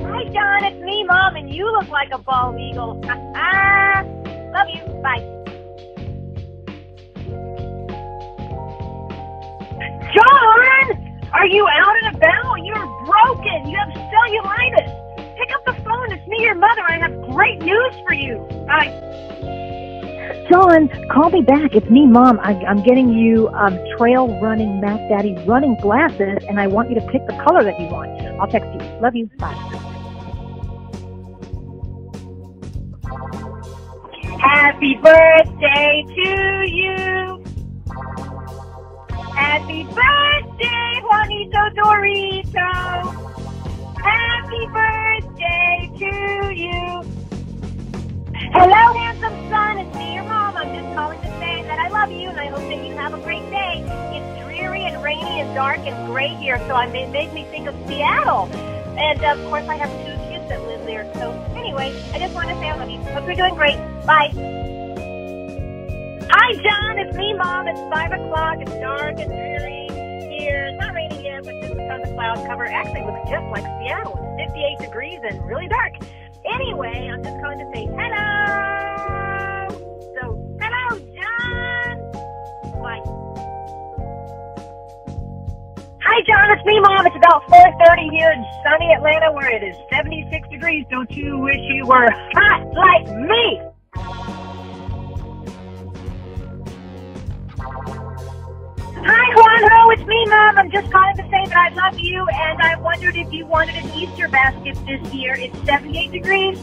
Hi, John. It's me, Mom, and you look like a bald eagle. Love you. Bye. John! Are you out and about? You're broken. You have cellulitis. Pick up the phone. It's me, your mother. I have great news for you. Bye. John, call me back. It's me, Mom. I, I'm getting you um, trail running Mac Daddy running glasses, and I want you to pick the color that you want. I'll text you. Love you. Bye. Happy birthday to you. Happy birthday, Juanito Dorito. Happy birthday to you. Hello, handsome son. It's me, your mom. I'm just calling to say that I love you and I hope that you have a great day. It's dreary and rainy and dark and gray here, so it made me think of Seattle. And of course, I have two kids that live there. So anyway, I just wanted to say I love you. Hope you're doing great. Bye. Hi, John. It's me, Mom. It's 5 o'clock. It's dark and dreary here. It's not raining yet, but just because the cloud cover actually looks just like Seattle. It's 58 degrees and really dark. Anyway, I'm just calling to say hello. So, hello, John. Bye. Hi, John. It's me, Mom. It's about 4:30 here in sunny Atlanta, where it is 76 degrees. Don't you wish you were hot like me? Juanjo. It's me, Mom. I'm just calling to say that I love you, and I wondered if you wanted an Easter basket this year. It's 78 degrees,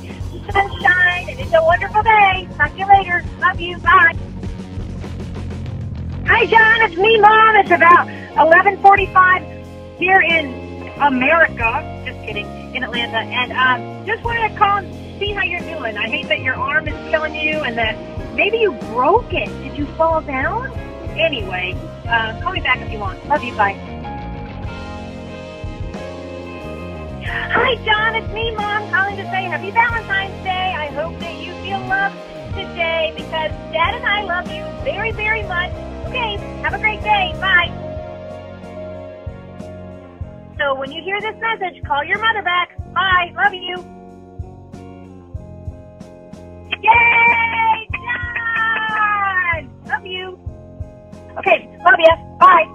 sunshine, and it's a wonderful day. Talk to you later. Love you. Bye. Hi, John. It's me, Mom. It's about 11:45 here in America. Just kidding, in Atlanta, and um, just wanted to call and see how you're doing. I hate that your arm is killing you, and that maybe you broke it. Did you fall down? Anyway, uh, call me back if you want. Love you. Bye. Hi, John. It's me, Mom, calling to say Happy Valentine's Day. I hope that you feel loved today because Dad and I love you very, very much. Okay, have a great day. Bye. So when you hear this message, call your mother back. Bye. Love you. Yay, Love you. Bye.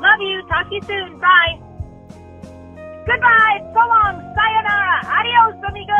Love you. Talk to you soon. Bye. Goodbye. So long. Sayonara. Adios, amigo.